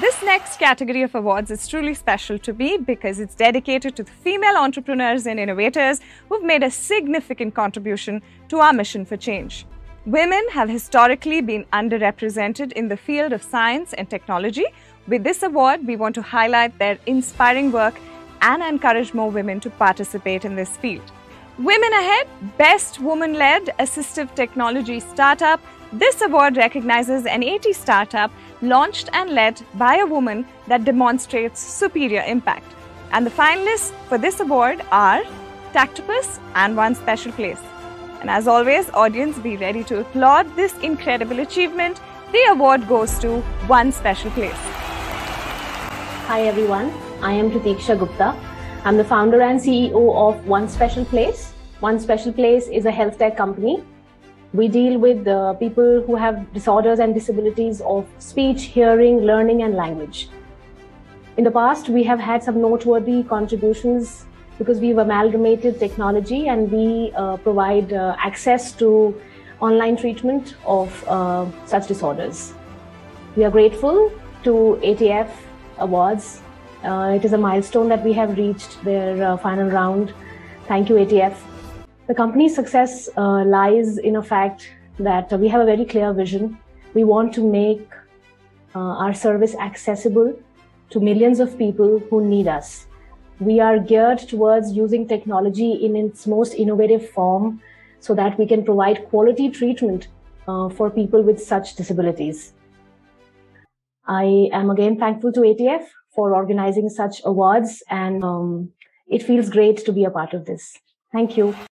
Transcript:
This next category of awards is truly special to me because it's dedicated to the female entrepreneurs and innovators who've made a significant contribution to our mission for change. Women have historically been underrepresented in the field of science and technology. With this award, we want to highlight their inspiring work and encourage more women to participate in this field. Women Ahead Best Woman Led Assistive Technology Startup. This award recognizes an AT startup launched and led by a woman that demonstrates superior impact. And the finalists for this award are Tactopus and One Special Place. And as always, audience, be ready to applaud this incredible achievement. The award goes to One Special Place. Hi everyone, I am Pratiksha Gupta. I'm the founder and CEO of One Special Place. One Special Place is a health tech company. We deal with uh, people who have disorders and disabilities of speech, hearing, learning, and language. In the past, we have had some noteworthy contributions because we've amalgamated technology and we uh, provide uh, access to online treatment of uh, such disorders. We are grateful to ATF Awards. Uh, it is a milestone that we have reached their uh, final round. Thank you, ATF. The company's success uh, lies in a fact that we have a very clear vision. We want to make our service accessible to millions of people who need us we are geared towards using technology in its most innovative form so that we can provide quality treatment uh, for people with such disabilities. I am again thankful to ATF for organizing such awards and um, it feels great to be a part of this. Thank you.